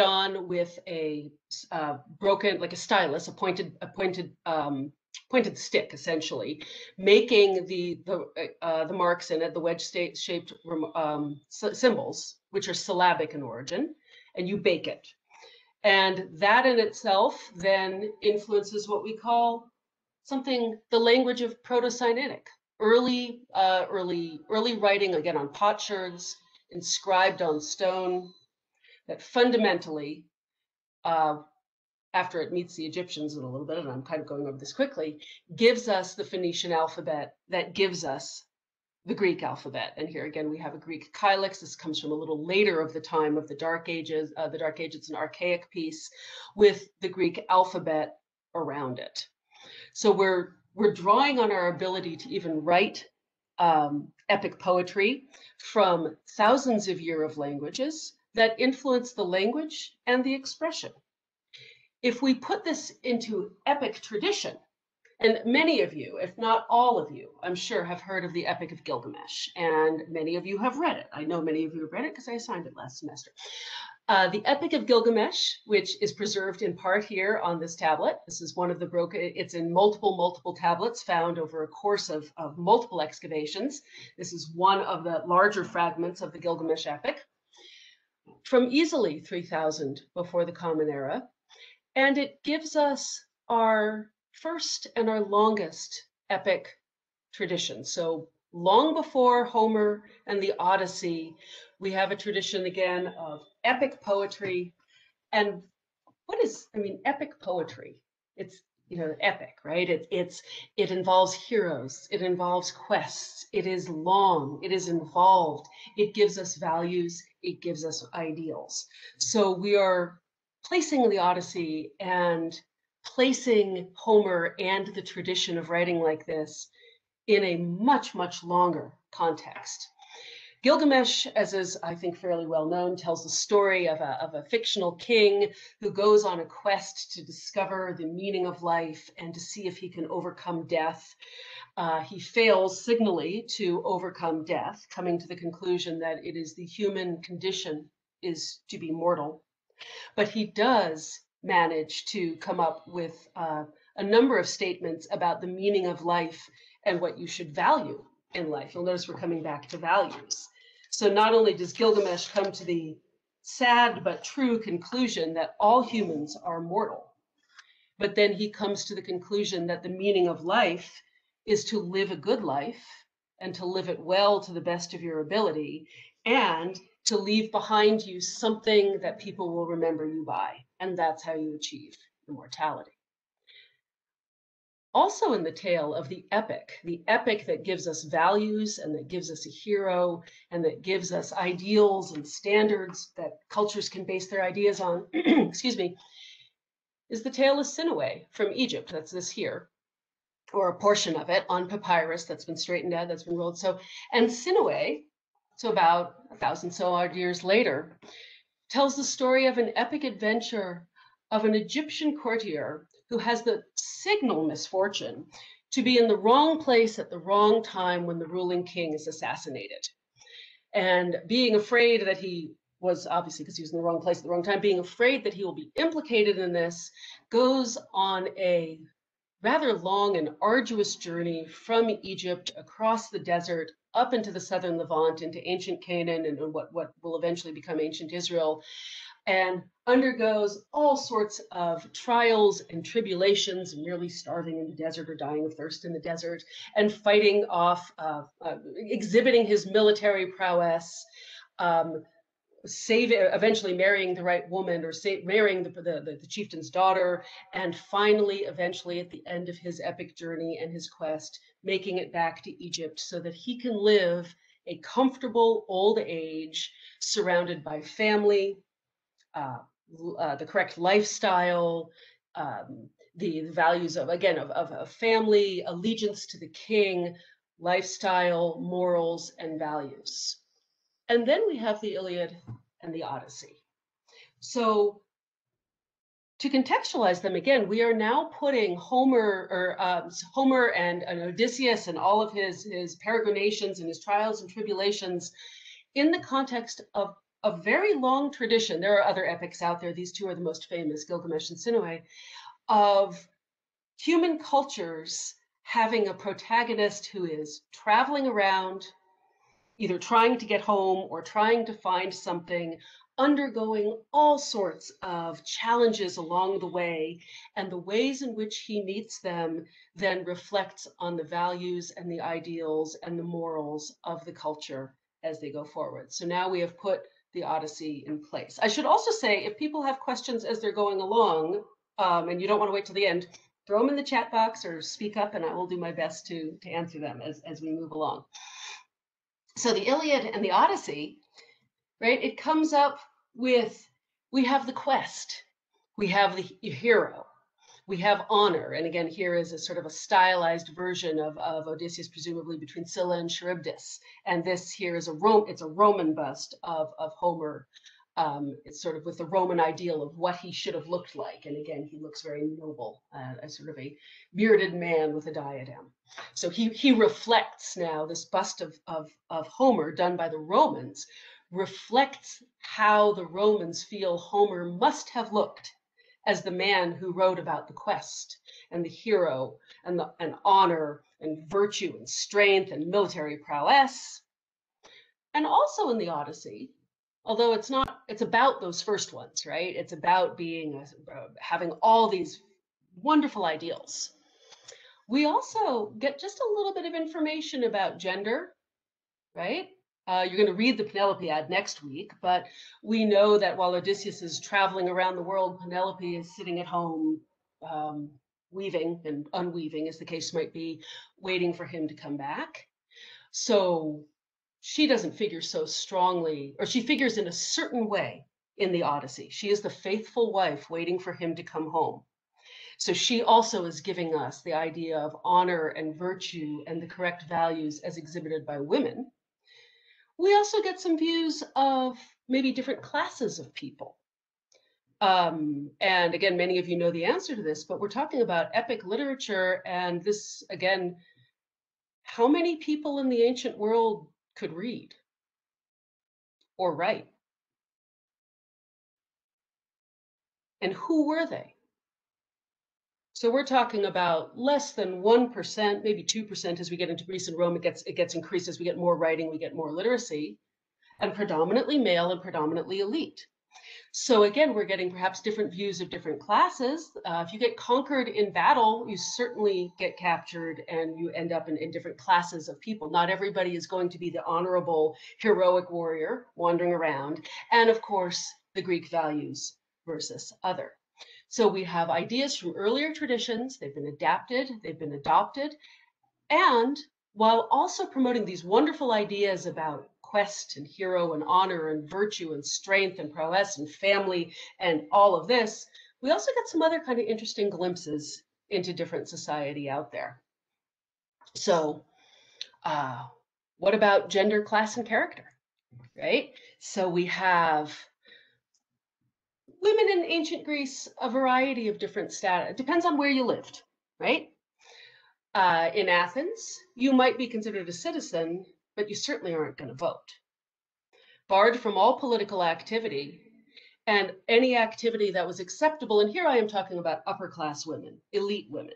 on with a uh, broken, like a stylus, a pointed, a pointed, um, pointed stick, essentially, making the the uh, the marks in it, the wedge shaped um, symbols, which are syllabic in origin, and you bake it. And that in itself then influences what we call something, the language of Proto-Sinaitic, early, uh, early, early writing again on potsherds, inscribed on stone, that fundamentally, uh, after it meets the Egyptians in a little bit, and I'm kind of going over this quickly, gives us the Phoenician alphabet that gives us the Greek alphabet. And here again, we have a Greek kylix. This comes from a little later of the time of the Dark Ages. Uh, the Dark Ages, it's an archaic piece with the Greek alphabet around it. So we're we're drawing on our ability to even write um, epic poetry from thousands of year of languages that influence the language and the expression. If we put this into epic tradition, and many of you, if not all of you, I'm sure have heard of the Epic of Gilgamesh, and many of you have read it. I know many of you have read it because I assigned it last semester. Uh, the Epic of Gilgamesh, which is preserved in part here on this tablet. This is one of the broken, it's in multiple, multiple tablets found over a course of, of multiple excavations. This is one of the larger fragments of the Gilgamesh Epic from easily 3000 before the Common Era. And it gives us our first and our longest epic tradition. So long before Homer and the Odyssey, we have a tradition again of epic poetry. And what is, I mean, epic poetry? It's you know epic right it, it's it involves heroes it involves quests it is long it is involved it gives us values it gives us ideals so we are placing the odyssey and placing Homer and the tradition of writing like this in a much, much longer context. Gilgamesh, as is, I think, fairly well known, tells the story of a, of a fictional king who goes on a quest to discover the meaning of life and to see if he can overcome death. Uh, he fails signally to overcome death, coming to the conclusion that it is the human condition is to be mortal. But he does manage to come up with uh, a number of statements about the meaning of life and what you should value in life. You'll notice we're coming back to values. So not only does Gilgamesh come to the sad but true conclusion that all humans are mortal, but then he comes to the conclusion that the meaning of life is to live a good life and to live it well to the best of your ability and to leave behind you something that people will remember you by. And that's how you achieve immortality. Also, in the tale of the epic, the epic that gives us values and that gives us a hero and that gives us ideals and standards that cultures can base their ideas on, excuse me, is the tale of Sinuhe from Egypt. That's this here, or a portion of it on papyrus that's been straightened out, that's been rolled. So, and Sinuhe so about a thousand so odd years later, tells the story of an epic adventure of an Egyptian courtier who has the signal misfortune to be in the wrong place at the wrong time when the ruling king is assassinated. And being afraid that he was obviously because he was in the wrong place at the wrong time, being afraid that he will be implicated in this, goes on a rather long and arduous journey from Egypt across the desert up into the southern Levant, into ancient Canaan and what, what will eventually become ancient Israel, and undergoes all sorts of trials and tribulations, nearly starving in the desert or dying of thirst in the desert, and fighting off, uh, uh, exhibiting his military prowess. Um, save eventually marrying the right woman or marrying the, the, the, chieftain's daughter and finally eventually at the end of his epic journey and his quest making it back to egypt so that he can live a comfortable old age surrounded by family uh, uh, the correct lifestyle um, the, values of again of, of, of family allegiance to the king lifestyle morals and values and then we have the Iliad and the Odyssey. So to contextualize them again, we are now putting Homer or um, Homer and, and, Odysseus and all of his his peregrinations and his trials and tribulations in the context of a very long tradition. There are other epics out there. These two are the most famous, Gilgamesh and Sinuhe, of human cultures having a protagonist who is traveling around, either trying to get home or trying to find something, undergoing all sorts of challenges along the way, and the ways in which he meets them then reflects on the values and the ideals and the morals of the culture as they go forward. So now we have put the Odyssey in place. I should also say, if people have questions as they're going along, um, and you don't want to wait till the end, throw them in the chat box or speak up, and I will do my best to, to answer them as, as we move along. So the Iliad and the Odyssey, right, it comes up with, we have the quest, we have the hero, we have honor. And again, here is a sort of a stylized version of, of Odysseus, presumably between Scylla and Charybdis. And this here is a Rome, it's a Roman bust of, of Homer. Um, it's sort of with the Roman ideal of what he should have looked like. And again, he looks very noble, uh, as sort of a bearded man with a diadem. So he, he reflects now this bust of, of, of Homer done by the Romans reflects how the Romans feel Homer must have looked as the man who wrote about the quest and the hero and the and honor and virtue and strength and military prowess. And also in the Odyssey, although it's not, it's about those first ones, right? It's about being uh, having all these wonderful ideals. We also get just a little bit of information about gender, right? Uh, you're going to read the Penelopiad next week, but we know that while Odysseus is traveling around the world, Penelope is sitting at home, um, weaving and unweaving, as the case might be, waiting for him to come back. So she doesn't figure so strongly, or she figures in a certain way in the Odyssey. She is the faithful wife waiting for him to come home. So she also is giving us the idea of honor and virtue and the correct values as exhibited by women we also get some views of maybe different classes of people. Um, and again, many of you know the answer to this, but we're talking about epic literature. And this, again, how many people in the ancient world could read or write? And who were they? So we're talking about less than 1%, maybe 2% as we get into Greece and Rome, it gets, it gets increased as we get more writing, we get more literacy, and predominantly male and predominantly elite. So again, we're getting perhaps different views of different classes. Uh, if you get conquered in battle, you certainly get captured and you end up in, in different classes of people. Not everybody is going to be the honorable, heroic warrior wandering around. And of course, the Greek values versus other. So we have ideas from earlier traditions, they've been adapted, they've been adopted, and while also promoting these wonderful ideas about quest and hero and honor and virtue and strength and prowess and family and all of this, we also get some other kind of interesting glimpses into different society out there. So, uh, what about gender, class, and character? Right? So we have women in ancient Greece, a variety of different status. It depends on where you lived, right? Uh, in Athens, you might be considered a citizen, but you certainly aren't going to vote. Barred from all political activity and any activity that was acceptable, and here I am talking about upper class women, elite women.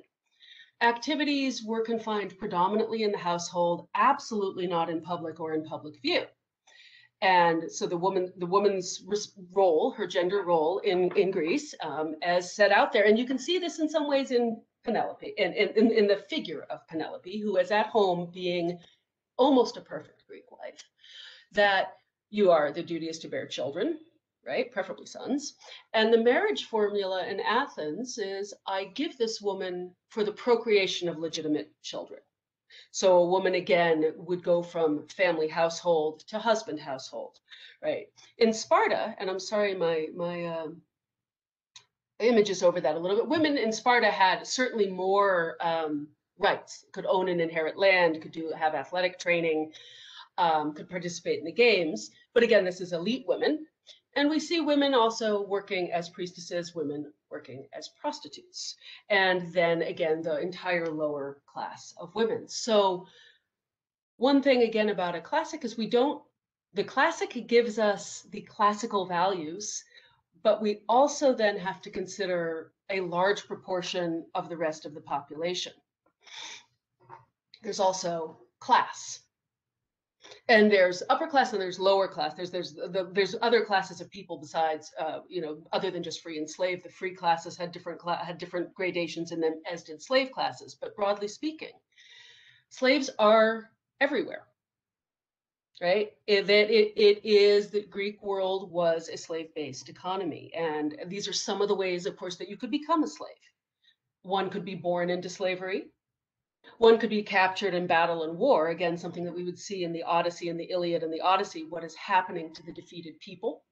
Activities were confined predominantly in the household, absolutely not in public or in public view and so the woman the woman's role her gender role in in greece um, as set out there. And you can see this in some ways in penelope in, in in the figure of penelope who is at home being almost a perfect greek wife. That you are the duty is to bear children right? Preferably sons. And the marriage formula in athens is i give this woman for the procreation of legitimate children so a woman again would go from family household to husband household, right? In Sparta, and I'm sorry, my my um, image is over that a little bit. Women in Sparta had certainly more um, rights, could own and inherit land, could do have athletic training, um, could participate in the games. But again, this is elite women, and we see women also working as priestesses, women working as prostitutes. And then again, the entire lower class of women. So one thing again about a classic is we don't the classic gives us the classical values, but we also then have to consider a large proportion of the rest of the population. There's also class. And there's upper class and there's lower class. There's there's the, there's other classes of people besides uh, you know other than just free and slave. The free classes had different had different gradations in them, as did slave classes. But broadly speaking, slaves are everywhere right? It, that it, it is the Greek world was a slave-based economy. And these are some of the ways, of course, that you could become a slave. One could be born into slavery. One could be captured in battle and war. Again, something that we would see in the Odyssey and the Iliad and the Odyssey, what is happening to the defeated people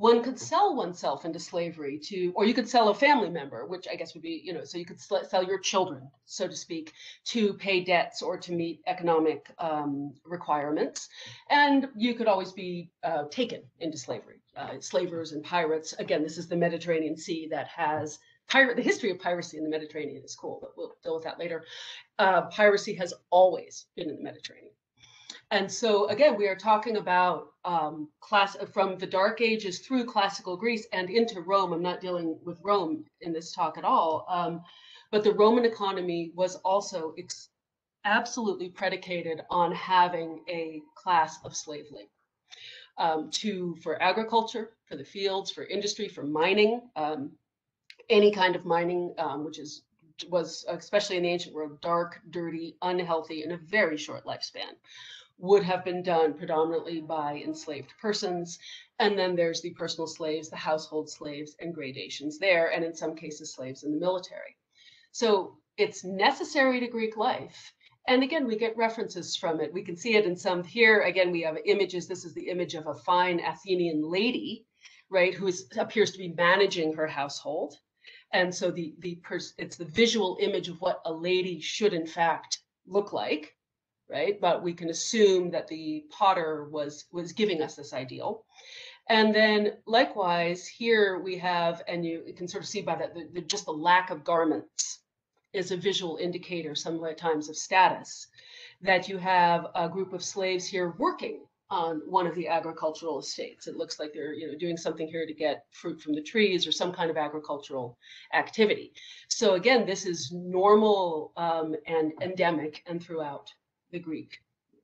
one could sell oneself into slavery to, or you could sell a family member, which I guess would be, you know, so you could sell your children, so to speak, to pay debts or to meet economic um, requirements. And you could always be uh, taken into slavery. Uh, slavers and pirates, again, this is the Mediterranean Sea that has pirate, the history of piracy in the Mediterranean is cool, but we'll deal with that later. Uh, piracy has always been in the Mediterranean. And so again, we are talking about um, class from the Dark Ages through classical Greece and into Rome. I'm not dealing with Rome in this talk at all, um, but the Roman economy was also absolutely predicated on having a class of slave labor. Um, to for agriculture, for the fields, for industry, for mining, um, any kind of mining, um, which is was especially in the ancient world dark, dirty, unhealthy, and a very short lifespan would have been done predominantly by enslaved persons. And then there's the personal slaves, the household slaves, and gradations there, and in some cases, slaves in the military. So it's necessary to Greek life. And again, we get references from it. We can see it in some here. Again, we have images. This is the image of a fine Athenian lady, right, who is, appears to be managing her household. And so the the it's the visual image of what a lady should in fact look like right? But we can assume that the potter was was giving us this ideal. And then likewise, here we have, and you, you can sort of see by that, the, the, just the lack of garments is a visual indicator sometimes of status, that you have a group of slaves here working on one of the agricultural estates. It looks like they're you know doing something here to get fruit from the trees or some kind of agricultural activity. So again, this is normal um, and endemic and throughout the Greek,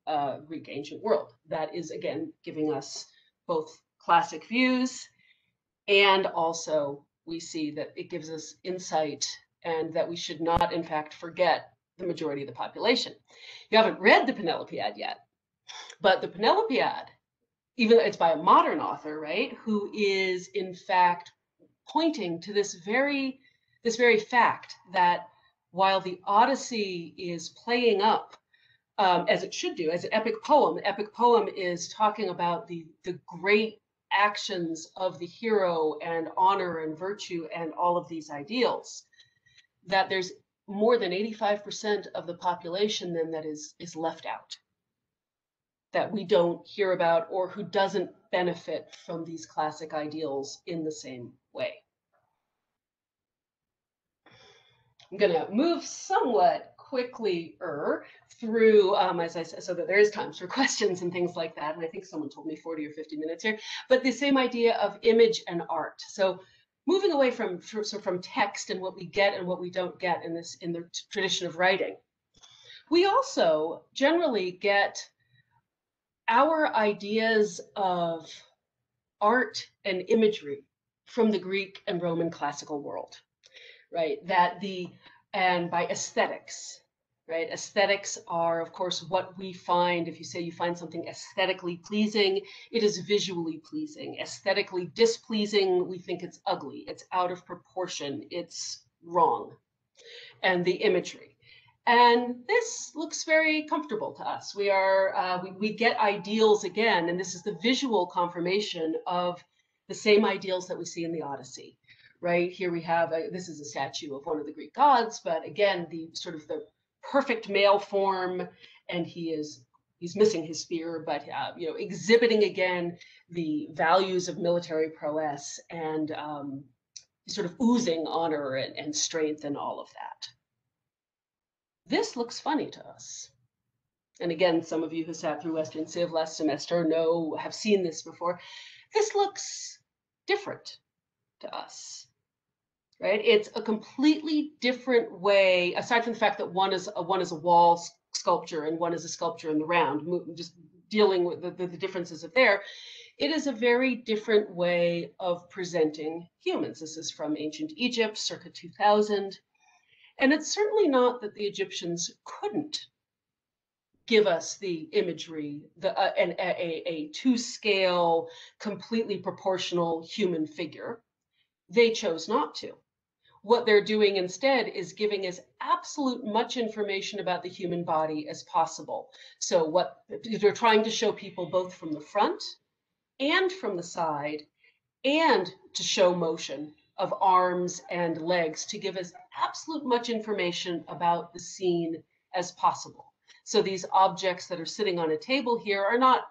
uh, Greek ancient world. That is again giving us both classic views and also we see that it gives us insight and that we should not in fact forget the majority of the population. You haven't read the Penelopiad yet, but the Penelopiad, even it's by a modern author, right, who is in fact pointing to this very this very fact that while the Odyssey is playing up um, as it should do, as an epic poem. epic poem is talking about the, the great actions of the hero and honor and virtue and all of these ideals. That there's more than 85% of the population then that is is left out that we don't hear about or who doesn't benefit from these classic ideals in the same way. I'm going to move somewhat quickly er through, um, as I said, so that there is time for questions and things like that. And I think someone told me 40 or 50 minutes here, but the same idea of image and art. So moving away from, so from text and what we get and what we don't get in this, in the tradition of writing. We also generally get our ideas of art and imagery from the Greek and Roman classical world, right? That the and by aesthetics, right? Aesthetics are, of course, what we find. If you say you find something aesthetically pleasing, it is visually pleasing. Aesthetically displeasing, we think it's ugly, it's out of proportion, it's wrong. And the imagery. And this looks very comfortable to us. We are, uh, we, we get ideals again, and this is the visual confirmation of the same ideals that we see in the Odyssey right? Here we have, a, this is a statue of one of the Greek gods, but again, the sort of the perfect male form, and he is he's missing his spear, but uh, you know, exhibiting again the values of military prowess and um, sort of oozing honor and, and strength and all of that. This looks funny to us. and again, some of you who sat through Western Civ last semester know, have seen this before. This looks different to us, right? It's a completely different way, aside from the fact that one is a, one is a wall sculpture and one is a sculpture in the round, just dealing with the, the, the differences of there. It is a very different way of presenting humans. This is from ancient Egypt, circa 2000. And it's certainly not that the Egyptians couldn't give us the imagery, the uh, an, a, a two scale, completely proportional human figure. They chose not to. What they're doing instead is giving as absolute much information about the human body as possible. So what they're trying to show people both from the front and from the side and to show motion of arms and legs to give as absolute much information about the scene as possible. So these objects that are sitting on a table here are not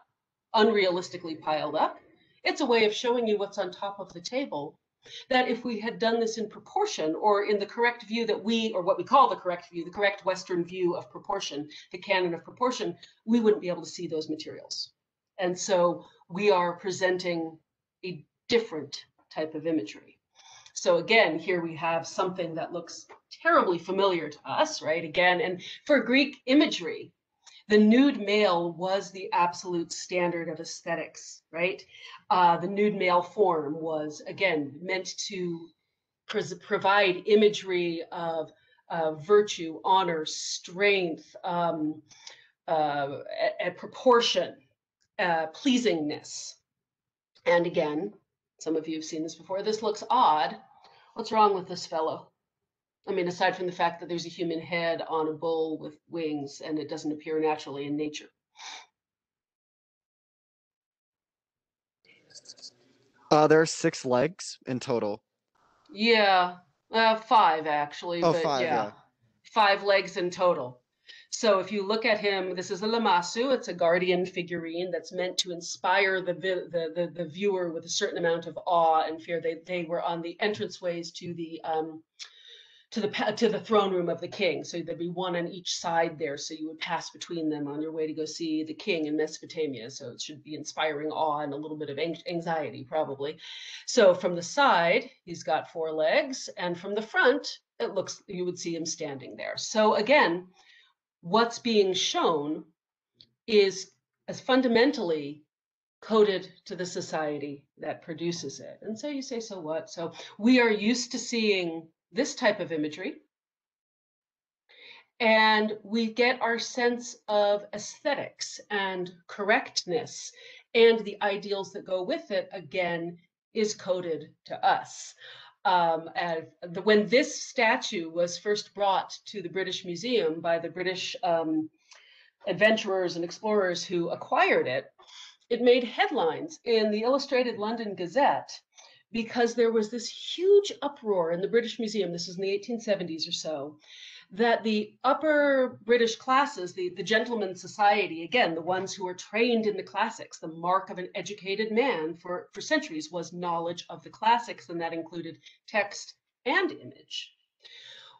unrealistically piled up. It's a way of showing you what's on top of the table. That if we had done this in proportion or in the correct view that we, or what we call the correct view, the correct Western view of proportion, the canon of proportion, we wouldn't be able to see those materials. And so we are presenting a different type of imagery. So again, here we have something that looks terribly familiar to us, right? Again, and for Greek imagery, the nude male was the absolute standard of aesthetics, right? Uh, the nude male form was, again, meant to provide imagery of uh, virtue, honor, strength, um, uh, proportion, uh, pleasingness. And again, some of you have seen this before. This looks odd. What's wrong with this fellow? I mean, aside from the fact that there's a human head on a bull with wings and it doesn't appear naturally in nature. Uh, there are six legs in total. Yeah, uh, five actually. Oh, but five, yeah. yeah. Five legs in total. So if you look at him, this is a Lamassu. It's a guardian figurine that's meant to inspire the, the, the, the viewer with a certain amount of awe and fear. They, they were on the entranceways to the um, to the to the throne room of the king. So there'd be one on each side there. So you would pass between them on your way to go see the king in Mesopotamia. So it should be inspiring awe and a little bit of anxiety, probably. So from the side, he's got four legs, and from the front, it looks you would see him standing there. So again, what's being shown is as fundamentally coded to the society that produces it. And so you say, so what? So we are used to seeing this type of imagery. And we get our sense of aesthetics and correctness and the ideals that go with it, again, is coded to us um, the, when this statue was first brought to the British Museum by the British um, adventurers and explorers who acquired it, it made headlines in the Illustrated London Gazette because there was this huge uproar in the British Museum. This was in the 1870s or so that the upper British classes, the, the gentleman society, again, the ones who are trained in the classics, the mark of an educated man for, for centuries was knowledge of the classics, and that included text and image.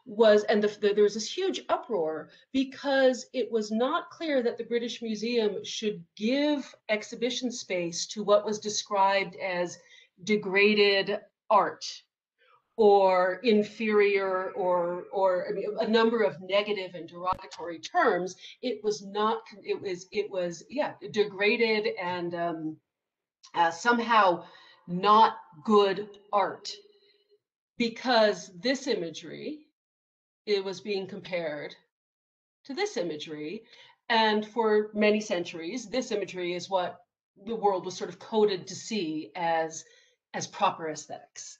Was and the, the, there was this huge uproar because it was not clear that the British Museum should give exhibition space to what was described as degraded art or inferior or or I mean, a number of negative and derogatory terms it was not it was it was yeah degraded and um, uh, somehow not good art. Because this imagery it was being compared to this imagery. And for many centuries this imagery is what the world was sort of coded to see as as proper aesthetics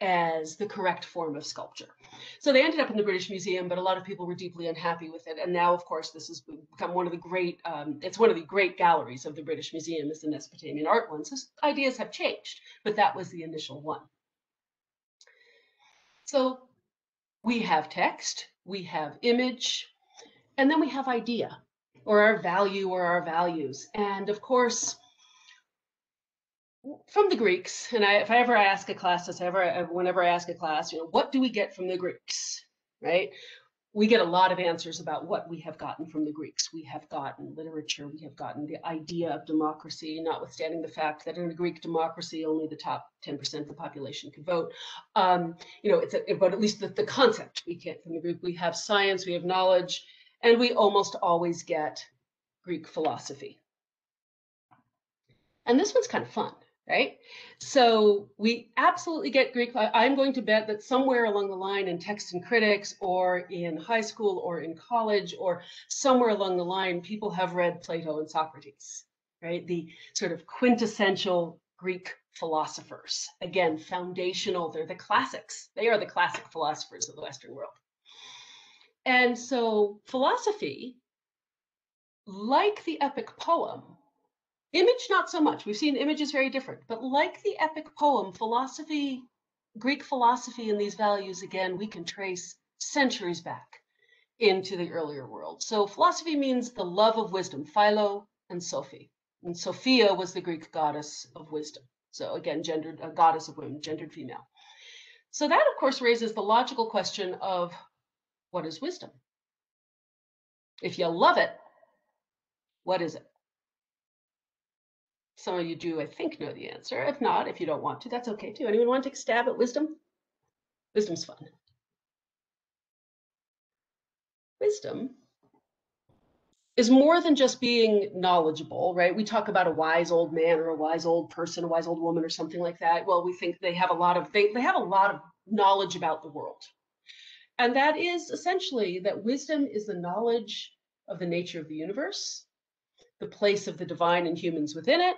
as the correct form of sculpture. So they ended up in the British Museum, but a lot of people were deeply unhappy with it. And now, of course, this has become one of the great, um, it's one of the great galleries of the British Museum is the Mesopotamian art one. So ideas have changed, but that was the initial one. So we have text, we have image, and then we have idea or our value or our values. And of course, from the Greeks, and I, if I ever ask a class, this ever, uh, whenever I ask a class, you know, what do we get from the Greeks, right? we get a lot of answers about what we have gotten from the Greeks. We have gotten literature, we have gotten the idea of democracy, notwithstanding the fact that in a Greek democracy, only the top 10% of the population could vote. Um, you know, it's a, but at least the, the concept we get from the Greek. We have science, we have knowledge, and we almost always get Greek philosophy. And this one's kind of fun right? So we absolutely get Greek. I'm going to bet that somewhere along the line in text and critics or in high school or in college or somewhere along the line, people have read Plato and Socrates, right? The sort of quintessential Greek philosophers. Again, foundational, they're the classics. They are the classic philosophers of the Western world. And so philosophy, like the epic poem, Image, not so much. We've seen images very different, but like the epic poem, philosophy, Greek philosophy and these values, again, we can trace centuries back into the earlier world. So philosophy means the love of wisdom, philo and Sophie. And Sophia was the Greek goddess of wisdom. So again, gendered, a goddess of women, gendered female. So that, of course, raises the logical question of what is wisdom? If you love it, what is it? Some of you do, I think, know the answer. If not, if you don't want to, that's okay too. Anyone want to take a stab at wisdom? Wisdom's fun. Wisdom is more than just being knowledgeable, right? We talk about a wise old man or a wise old person, a wise old woman or something like that. Well, we think they have a lot of they, they have a lot of knowledge about the world. And that is essentially that wisdom is the knowledge of the nature of the universe, the place of the divine and humans within it,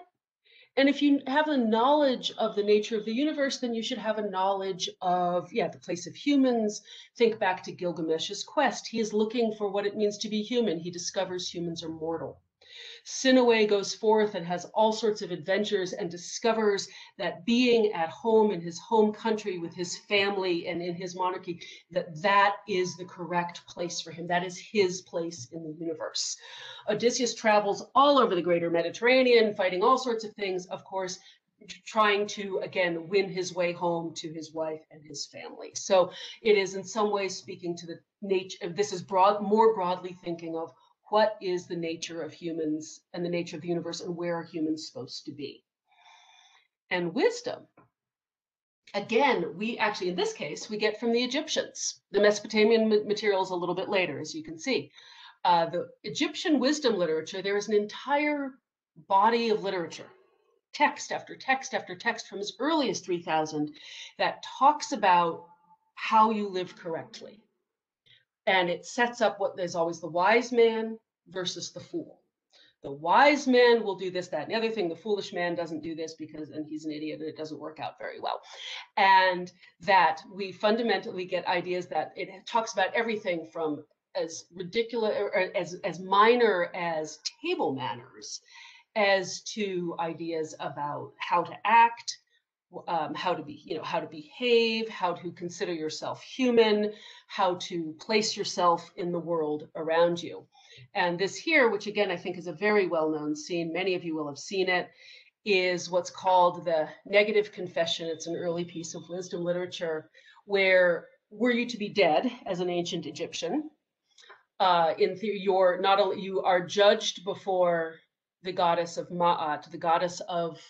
and if you have a knowledge of the nature of the universe, then you should have a knowledge of, yeah, the place of humans. Think back to Gilgamesh's quest. He is looking for what it means to be human. He discovers humans are mortal. Sinuhe goes forth and has all sorts of adventures and discovers that being at home in his home country with his family and in his monarchy, that that is the correct place for him. That is his place in the universe. Odysseus travels all over the greater Mediterranean, fighting all sorts of things, of course, trying to again win his way home to his wife and his family so it is in some ways speaking to the nature of this is broad more broadly thinking of what is the nature of humans and the nature of the universe and where are humans supposed to be? And wisdom. Again we actually in this case we get from the egyptians. The mesopotamian materials a little bit later as you can see. Uh, the egyptian wisdom literature there is an entire body of literature text after text after text from as early as 3000 that talks about how you live correctly and it sets up what there's always the wise man versus the fool. The wise man will do this, that, and the other thing. The foolish man doesn't do this because, and he's an idiot, and it doesn't work out very well. And that we fundamentally get ideas that it talks about everything from as ridiculous or as as minor as table manners, as to ideas about how to act, um, how to be, you know, how to behave, how to consider yourself human, how to place yourself in the world around you. And this here, which again I think is a very well-known scene, many of you will have seen it, is what's called the negative confession. It's an early piece of wisdom literature where were you to be dead as an ancient Egyptian, uh, in theory, you're not only you are judged before the goddess of Ma'at, the goddess of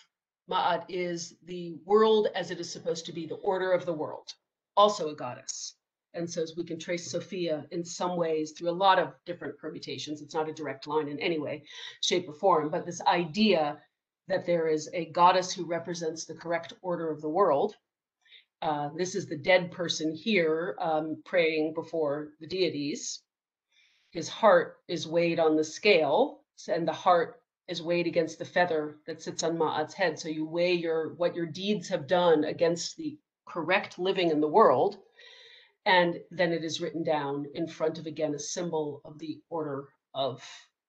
Ma'at is the world as it is supposed to be, the order of the world, also a goddess. And so as we can trace Sophia in some ways through a lot of different permutations. It's not a direct line in any way, shape, or form, but this idea that there is a goddess who represents the correct order of the world. Uh, this is the dead person here um, praying before the deities. His heart is weighed on the scale, and the heart is weighed against the feather that sits on Ma'at's head. So you weigh your what your deeds have done against the correct living in the world, and then it is written down in front of again a symbol of the order of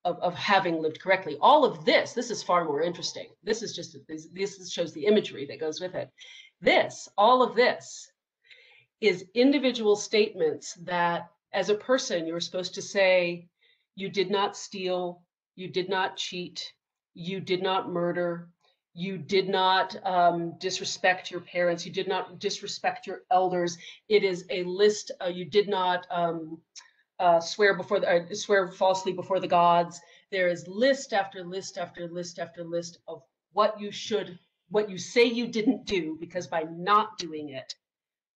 of, of having lived correctly. All of this, this is far more interesting. This is just this, this shows the imagery that goes with it. This, all of this, is individual statements that as a person you're supposed to say you did not steal you did not cheat, you did not murder, you did not um, disrespect your parents, you did not disrespect your elders. It is a list, uh, you did not um, uh, swear before the, uh, swear falsely before the gods. There is list after list after list after list of what you should, what you say you didn't do, because by not doing it,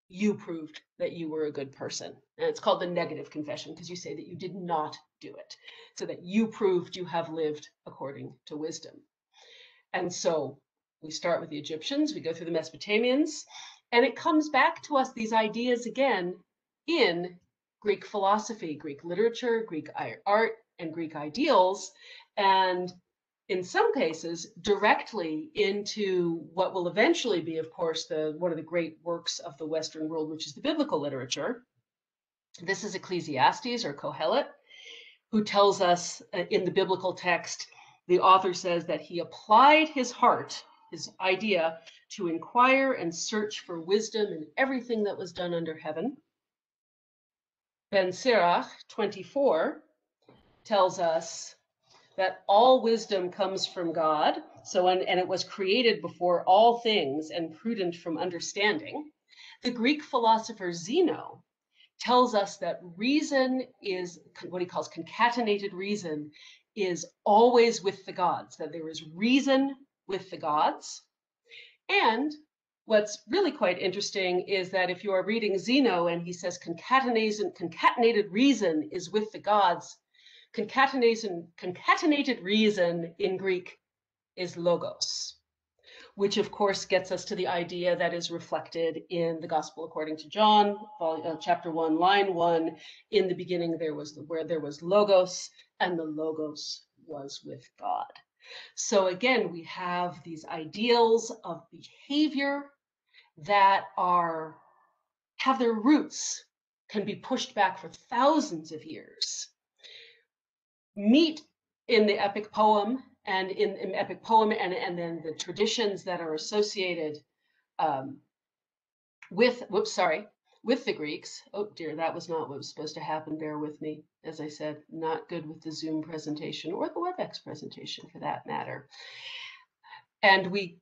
you proved that you were a good person. And it's called the negative confession because you say that you did not do it, so that you proved you have lived according to wisdom. And so we start with the Egyptians, we go through the Mesopotamians, and it comes back to us these ideas again in Greek philosophy, Greek literature, Greek art, and Greek ideals, and in some cases directly into what will eventually be, of course, the one of the great works of the Western world, which is the biblical literature. This is Ecclesiastes or Kohelet, who tells us uh, in the biblical text, the author says that he applied his heart, his idea, to inquire and search for wisdom in everything that was done under heaven. Ben Sirach 24 tells us that all wisdom comes from God. So, and, and it was created before all things and prudent from understanding. The Greek philosopher Zeno tells us that reason is what he calls concatenated reason is always with the gods, that there is reason with the gods. And what's really quite interesting is that if you are reading Zeno and he says concatenated, concatenated reason is with the gods, concatenation, concatenated reason in Greek is logos, which of course gets us to the idea that is reflected in the Gospel according to John, uh, chapter one, line one. In the beginning, there was the, where there was logos, and the logos was with God. So again, we have these ideals of behavior that are have their roots can be pushed back for thousands of years meet in the epic poem and in, in epic poem and, and then the traditions that are associated um, with, whoops, sorry, with the Greeks. Oh dear, that was not what was supposed to happen. Bear with me. As I said, not good with the Zoom presentation or the WebEx presentation for that matter. And we,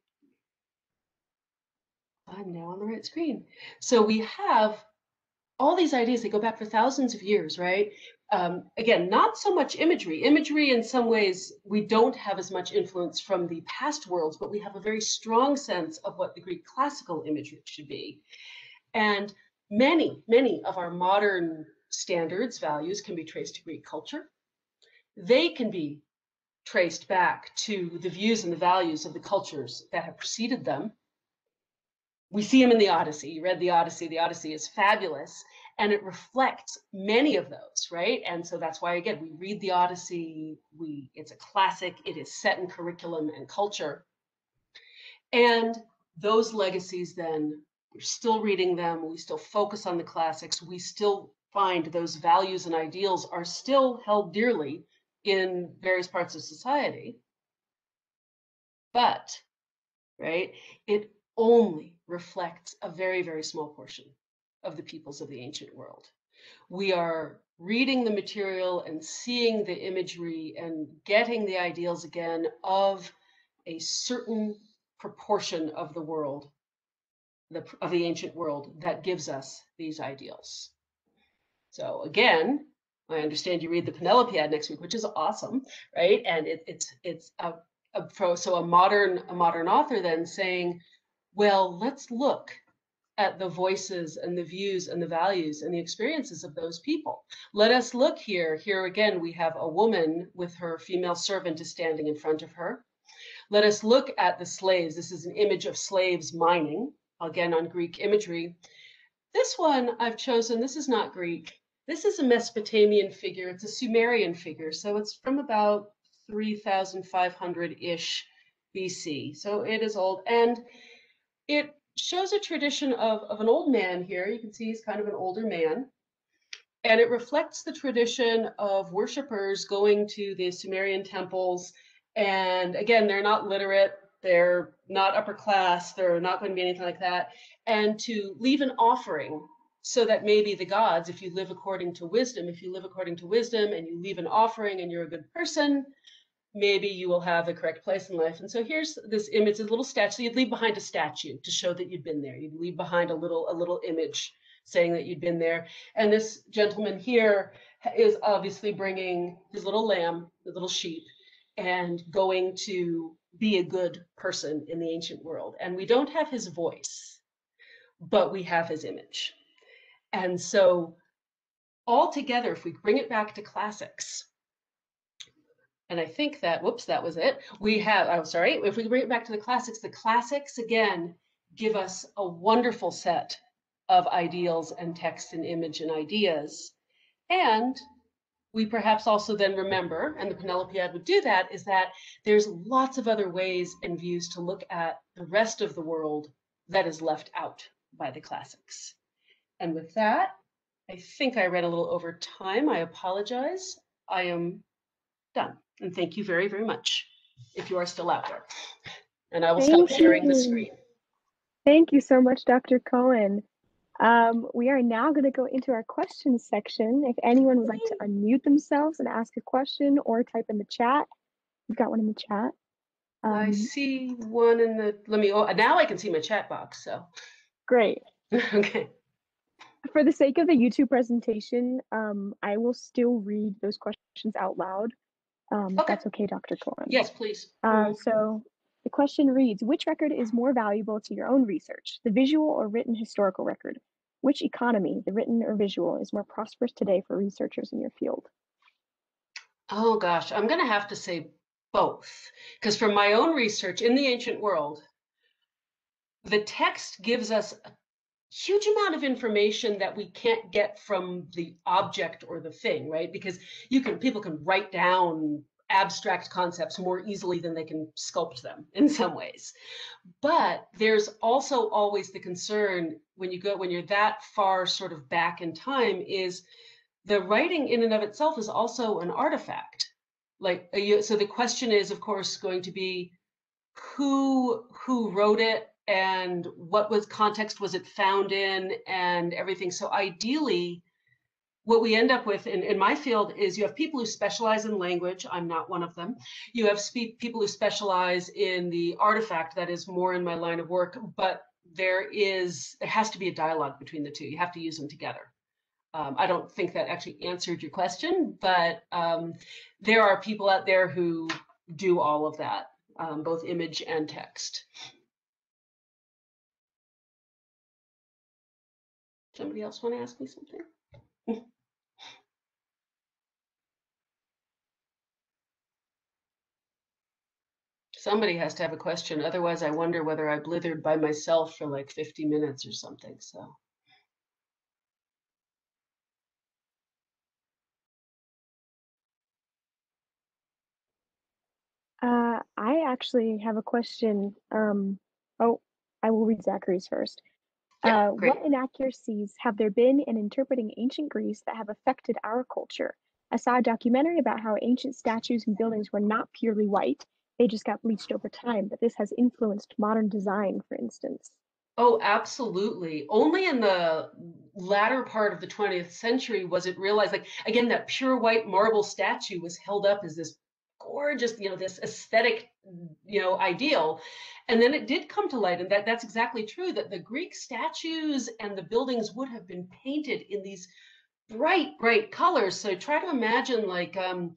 I'm now on the right screen. So we have all these ideas, they go back for thousands of years, right? Um, again, not so much imagery. Imagery, in some ways, we don't have as much influence from the past worlds, but we have a very strong sense of what the Greek classical imagery should be. And many, many of our modern standards, values can be traced to Greek culture. They can be traced back to the views and the values of the cultures that have preceded them. We see them in the Odyssey. You read the Odyssey. The Odyssey is fabulous and it reflects many of those right? And so that's why again we read the odyssey we it's a classic it is set in curriculum and culture. And those legacies then we're still reading them we still focus on the classics we still find those values and ideals are still held dearly in various parts of society. But right it only reflects a very very small portion of the peoples of the ancient world. We are reading the material and seeing the imagery and getting the ideals again of a certain proportion of the world, the, of the ancient world that gives us these ideals. So again, I understand you read the Penelopiad next week, which is awesome, right? And it, it's it's a, a so a modern a modern author then saying, well, let's look at the voices and the views and the values and the experiences of those people. Let us look here. Here again, we have a woman with her female servant is standing in front of her. Let us look at the slaves. This is an image of slaves mining, again on Greek imagery. This one I've chosen, this is not Greek. This is a Mesopotamian figure. It's a Sumerian figure. So it's from about 3,500-ish BC. So it is old. And it shows a tradition of, of an old man here. You can see he's kind of an older man. And it reflects the tradition of worshipers going to the Sumerian temples. And again, they're not literate, they're not upper class, they're not going to be anything like that. And to leave an offering so that maybe the gods, if you live according to wisdom, if you live according to wisdom and you leave an offering and you're a good person, maybe you will have the correct place in life. And so here's this image, a little statue. You'd leave behind a statue to show that you'd been there. You'd leave behind a little a little image saying that you'd been there. And this gentleman here is obviously bringing his little lamb, the little sheep, and going to be a good person in the ancient world. And we don't have his voice, but we have his image. And so, altogether, if we bring it back to classics, and I think that, whoops, that was it. We have, I'm sorry, if we bring it back to the classics, the classics again give us a wonderful set of ideals and text and image and ideas. And we perhaps also then remember, and the Penelopiad would do that, is that there's lots of other ways and views to look at the rest of the world that is left out by the classics. And with that, I think I read a little over time. I apologize. I am done. And thank you very, very much if you are still out there. And I will Thank stop sharing the you. screen. Thank you so much, Dr. Cohen. Um, we are now going to go into our questions section. If anyone would like to unmute themselves and ask a question or type in the chat, we've got one in the chat. I Um, see one in the, let me, oh, now I can see my chat box, so, great. okay. For the sake of the YouTube presentation, um, I will still read those questions out loud. Um, Okay. that's okay, Dr. Cohen. Yes, please. Uh, so the question reads, which record is more valuable to your own research, the visual or written historical record? Which economy, the written or visual, is more prosperous today for researchers in your field? Oh gosh, I'm gonna have to say both, because from my own research in the ancient world, the text gives us a huge amount of information that we can't get from the object or the thing, right? Because you can people can write down abstract concepts more easily than they can sculpt them in some ways. But there's also always the concern when you go when you're that far sort of back in time is the writing in and of itself is also an artifact like uh, so the question is of course going to be who who wrote it and what was context was it found in and everything. So ideally what we end up with in, in my field is you have people who specialize in language. I'm not one of them. You have people who specialize in the artifact that is more in my line of work but there is there has to be a dialogue between the two. You have to use them together. Um, I don't think that actually answered your question, but um, there are people out there who do all of that, um, both image and text. Somebody else want to ask me something? Somebody has to have a question. Otherwise, I wonder whether I blithered by myself for like 50 minutes or something. So. Uh, I actually have a question. Um, oh, I will read Zachary's first. Yeah, Uh, what inaccuracies have there been in interpreting ancient Greece that have affected our culture? I saw a documentary about how ancient statues and buildings were not purely white. They just got bleached over time, but this has influenced modern design, for instance. Oh, absolutely. Only in the latter part of the 20th century was it realized, like, again, that pure white marble statue was held up as this gorgeous, you know, this aesthetic, you know, ideal. And then it did come to light, and that, that's exactly true, that the Greek statues and the buildings would have been painted in these bright, bright colors. So try to imagine, like, um,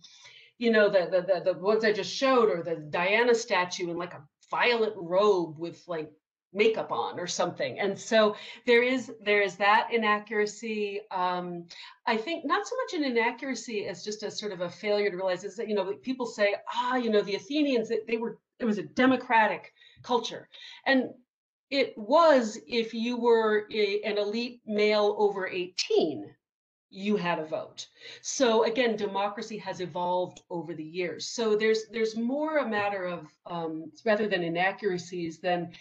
you know, the, the the the ones I just showed, or the Diana statue in like a violet robe with like makeup on or something. And so there is there is that inaccuracy um i think not so much an inaccuracy as just a sort of a failure to realize is that you know people say ah you know the athenians they, they were it was a democratic culture. And it was if you were a, an elite male over 18 you had a vote. So again democracy has evolved over the years. So there's there's more a matter of um, rather than inaccuracies than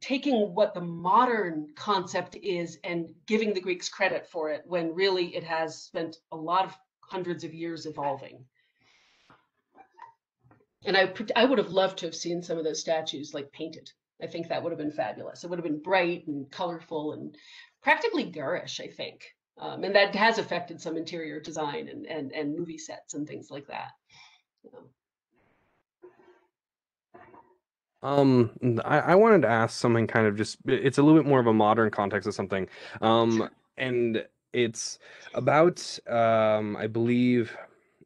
taking what the modern concept is and giving the Greeks credit for it when really it has spent a lot of hundreds of years evolving. And I, I would have loved to have seen some of those statues like painted. I think that would have been fabulous. It would have been bright and colorful and practically garish, I think. Um, and that has affected some interior design and, and, and movie sets and things like that. So, Um, I wanted to ask something kind of just, it's a little bit more of a modern context of something. Um, and it's about, um, I believe,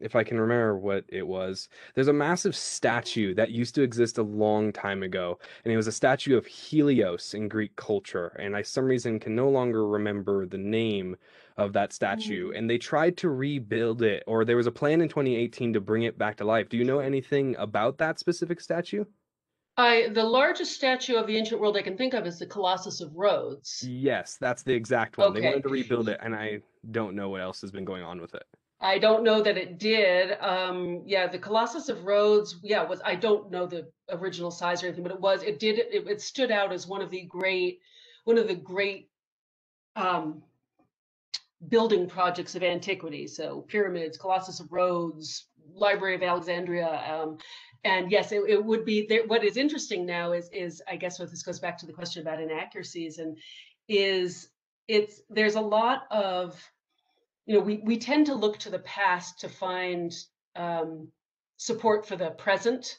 if I can remember what it was, there's a massive statue that used to exist a long time ago, and it was a statue of Helios in Greek culture, and I some reason can no longer remember the name of that statue. Mm. And they tried to rebuild it, or there was a plan in 2018 to bring it back to life. Do you know anything about that specific statue? I the largest statue of the ancient world I can think of is the Colossus of Rhodes. Yes, that's the exact one. They wanted to rebuild it, and I don't know what else has been going on with it. I don't know that it did. Um, yeah, the Colossus of Rhodes, yeah, was I don't know the original size or anything, but it was it did it, it stood out as one of the great one of the great um, building projects of antiquity. So pyramids, Colossus of Rhodes, Library of Alexandria, um, and yes, it, it would be there. What is interesting now is is I guess what this goes back to the question about inaccuracies and is it's there's a lot of you know we we tend to look to the past to find um, support for the present.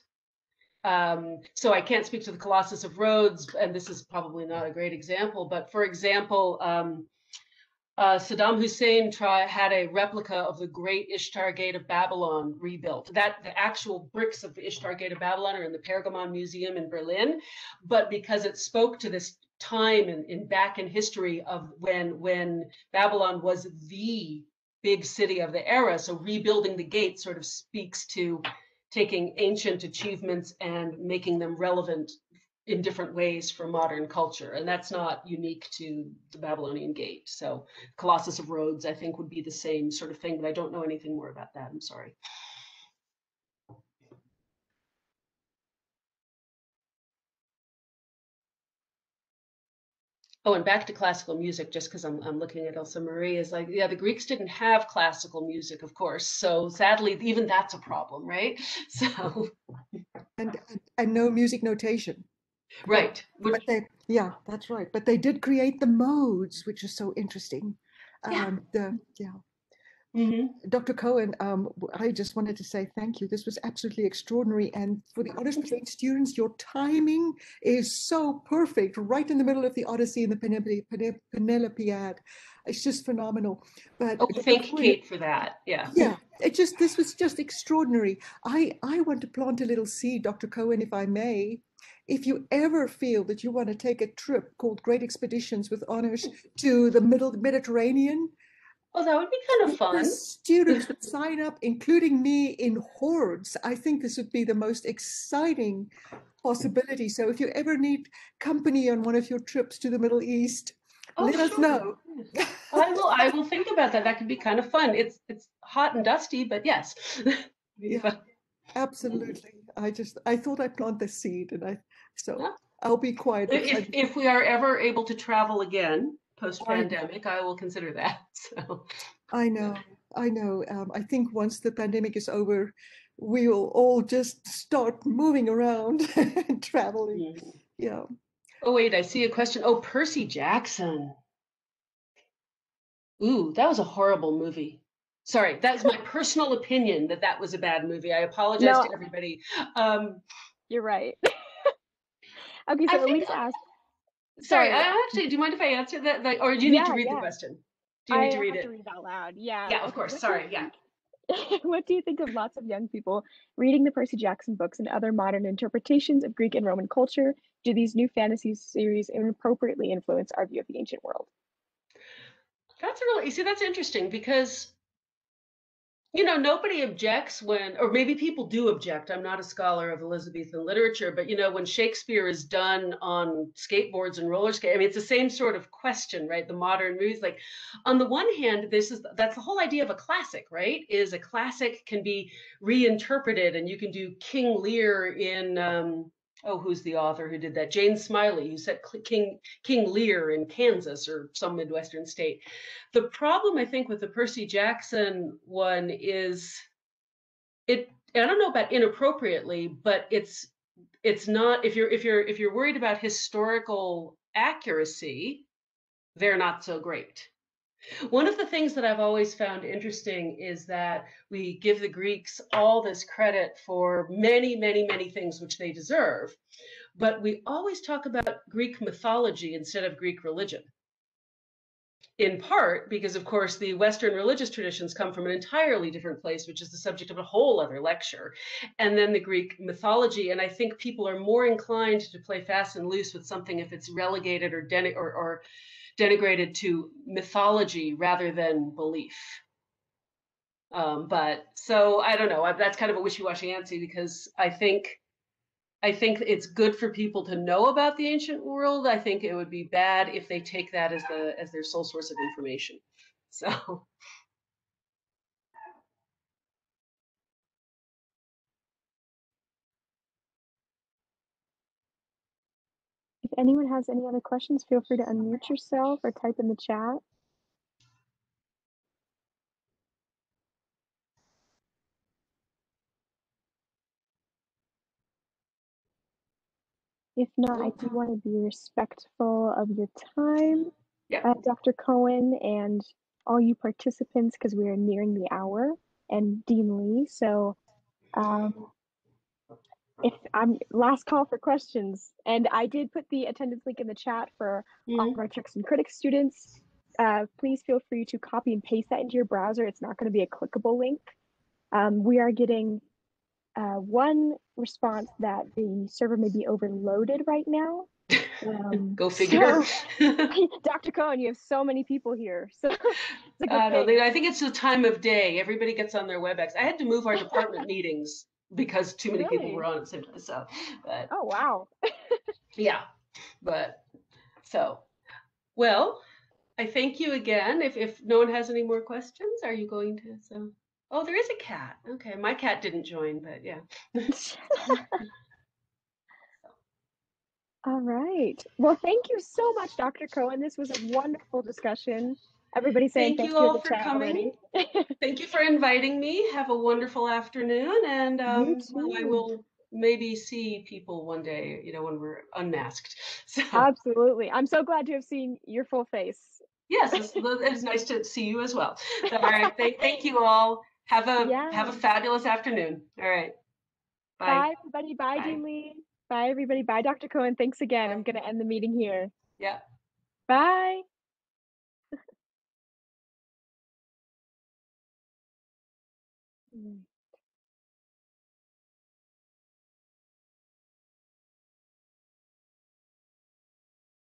Um, so I can't speak to the Colossus of Rhodes, and this is probably not a great example, but for example, um, uh, Saddam Hussein try, had a replica of the Great Ishtar Gate of Babylon rebuilt. That the actual bricks of the Ishtar Gate of Babylon are in the Pergamon Museum in Berlin, but because it spoke to this time in, in back in history of when when Babylon was the big city of the era, so rebuilding the gate sort of speaks to taking ancient achievements and making them relevant in different ways for modern culture. And that's not unique to the Babylonian Gate. So Colossus of Rhodes, I think, would be the same sort of thing, but I don't know anything more about that. I'm sorry. Oh, and back to classical music, just because I'm, I'm looking at Elsa Marie, is like, yeah, the Greeks didn't have classical music, of course. So sadly, even that's a problem, right? So, and and- and no music notation. Right. Which, But they, yeah, that's right. But they did create the modes, which is so interesting. Yeah. Um, the yeah, Mhm. Dr. Cohen, um, I just wanted to say thank you. This was absolutely extraordinary. And for the trained students, your timing is so perfect, right in the middle of the Odyssey and the Penelope, Pene- Penelopiad. It's just phenomenal. But Oh, thank Cohen- Kate for that. Yeah. yeah it just this was just extraordinary i i want to plant a little seed dr cohen if i may if you ever feel that you want to take a trip called great expeditions with honors to the middle mediterranean Oh, that would be kind of fun. students would sign up including me in hordes i think this would be the most exciting possibility so if you ever need company on one of your trips to the middle east Oh, let us know I will. I will think about that. That could be kind of fun. It's it's hot and dusty, but yes. Yeah. fun. absolutely i just i thought i'd plant the seed and i so Yeah. i'll be quiet because If I- if we are ever able to travel again post pandemic, I will consider that. So I know, I know. Um, I think once the pandemic is over, we will all just start moving around and traveling. mm. Yeah. Oh wait, I see a question. Oh, Percy Jackson. Ooh, that was a horrible movie. Sorry, that was my personal opinion that that was a bad movie. I apologize No. to everybody. Um, You're right. Okay, I so think Elise asked. sorry, Sorry. I mm-hmm. actually, do you mind if I answer that? Like, or do you need to Yeah, read the question? Do you need I to read have it? to read out loud. Yeah. Yeah, of course. what do you Sorry. Yeah. what do you think of lots of young people reading the Percy Jackson books and other modern interpretations of Greek and Roman culture? Do these new fantasy series inappropriately influence our view of the ancient world? That's a really, you see, that's interesting because, you know, nobody objects when, or maybe people do object. I'm not a scholar of Elizabethan literature, but, you know, when Shakespeare is done on skateboards and roller skate, I mean, it's the same sort of question, right? The modern movies, like, on the one hand, this is, that's the whole idea of a classic, right? Is a classic can be reinterpreted and you can do King Lear in, um, oh, who's the author who did that? Jane Smiley, who set King King Lear in Kansas or some Midwestern state. The problem, I think, with the Percy Jackson one is it. I don't know about inappropriately, but it's it's not. If you're if you're if you're worried about historical accuracy, they're not so great. One of the things that I've always found interesting is that we give the Greeks all this credit for many, many, many things which they deserve, but we always talk about Greek mythology instead of Greek religion. in part because, of course, the Western religious traditions come from an entirely different place, which is the subject of a whole other lecture. And then the Greek mythology. And I think people are more inclined to play fast and loose with something if it's relegated or, or, or denigrated to mythology rather than belief. Um, but so I don't know. I- That's kind of a wishy-washy answer because I think I think it's good for people to know about the ancient world. I think it would be bad if they take that as the as their sole source of information. So If anyone has any other questions, feel free to unmute yourself or type in the chat. If not, I do want to be respectful of your time, Yeah. uh, Dr. Cohen, and all you participants, because we are nearing the hour, and Dean Lee. So, um, if I'm last call for questions, and I did put the attendance link in the chat for all mhm. of our Tricks and Critics students. Uh, please feel free to copy and paste that into your browser. It's not going to be a clickable link. Um, we are getting uh, one response that the server may be overloaded right now. Um, go figure. so- Dr. Cohen, you have so many people here. So it's a good I, don't thing. think- I think it's the time of day. Everybody gets on their WebEx. I had to move our department meetings because too many people were on at the same time. So, but Oh, wow. yeah, but so well, I thank you again. If if no one has any more questions, are you going to? So, oh, there is a cat. Okay, my cat didn't join, but yeah. All right. Well, thank you so much, Dr. Cohen. This was a wonderful discussion. Everybody's saying Thank thank, you you all for coming. already. Thank you for inviting me. Have a wonderful afternoon, and um, I will maybe see people one day. You know, when we're unmasked. So. Absolutely. I'm so glad to have seen your full face. Yes, it's, it's nice to see you as well. So, all right, thank, thank you all. Have a have a fabulous afternoon. All right, bye. Bye, everybody. Bye, Bye. Dean Lee. Bye, everybody. Bye, Dr. Cohen. Thanks again. I'm going to end the meeting here. Yeah. Bye. Mm.